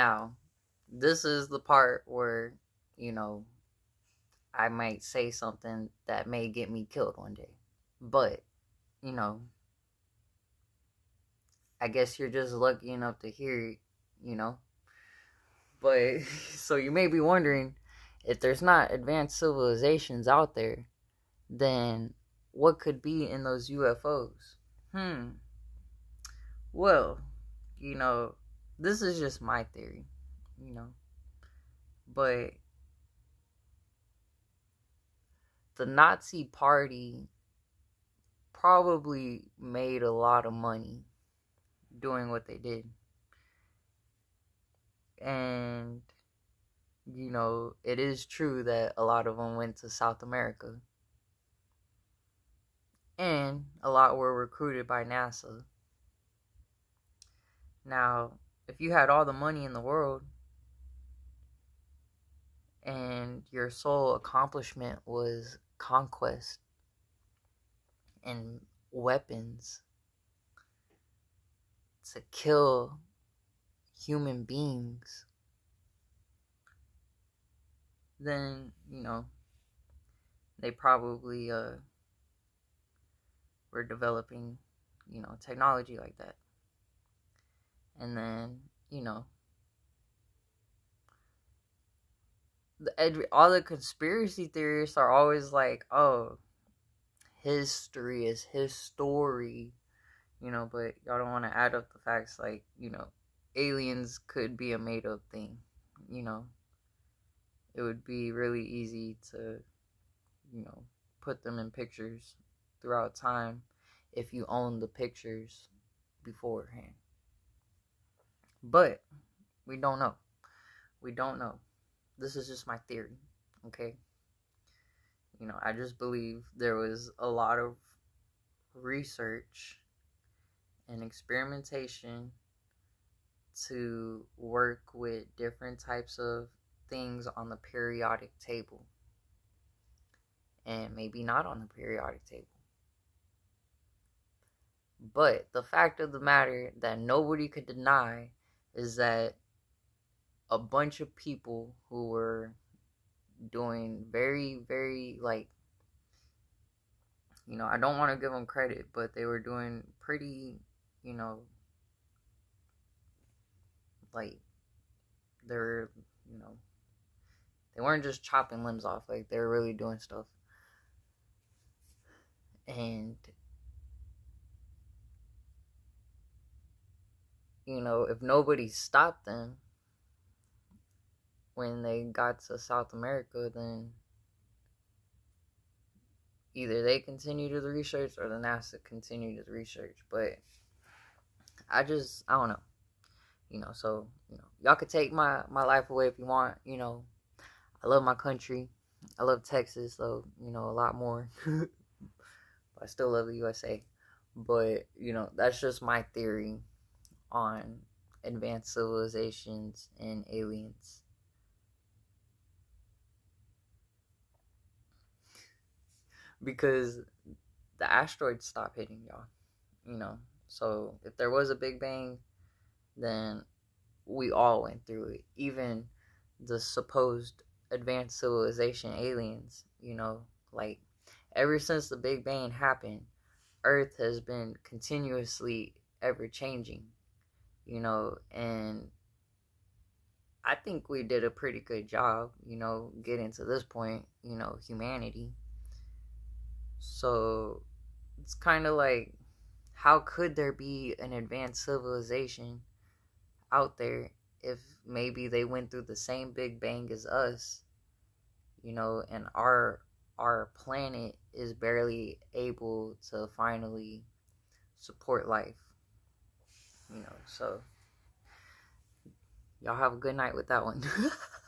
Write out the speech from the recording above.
Now, this is the part where, you know, I might say something that may get me killed one day. But, you know, I guess you're just lucky enough to hear it, you know. But, so you may be wondering if there's not advanced civilizations out there, then what could be in those UFOs? Hmm. Well, you know, this is just my theory, you know. But the Nazi party probably made a lot of money doing what they did. And, you know, it is true that a lot of them went to South America. And a lot were recruited by NASA. Now, if you had all the money in the world and your sole accomplishment was conquest and weapons to kill human beings, then, you know, they probably uh, were developing, you know, technology like that. And then, you know, all the conspiracy theorists are always like, "Oh, history is his story," you know. But y'all don't want to add up the facts, like you know, aliens could be a made up thing, you know. It would be really easy to, you know, put them in pictures throughout time if you own the pictures beforehand. But we don't know. We don't know. This is just my theory, okay? You know, I just believe there was a lot of research and experimentation to work with different types of things on the periodic table and maybe not on the periodic table. But the fact of the matter that nobody could deny is that a bunch of people who were doing very, very like, you know, I don't want to give them credit, but they were doing pretty, you know, like they're, you know, they weren't just chopping limbs off, like they were really doing stuff. And you know, if nobody stopped them, when they got to South America, then either they continue to the research or the NASA continue to the research. But I just I don't know. You know, so you know, y'all could take my my life away if you want. You know, I love my country. I love Texas, so you know a lot more. I still love the USA. But you know, that's just my theory on advanced civilizations and aliens. because the asteroids stop hitting y'all. You know, so if there was a Big Bang, then we all went through it. Even the supposed advanced civilization aliens, you know, like ever since the Big Bang happened, Earth has been continuously ever changing, you know, and I think we did a pretty good job, you know, getting to this point, you know, humanity. So it's kind of like, how could there be an advanced civilization out there if maybe they went through the same big bang as us, you know, and our our planet is barely able to finally support life. You know, so y'all have a good night with that one.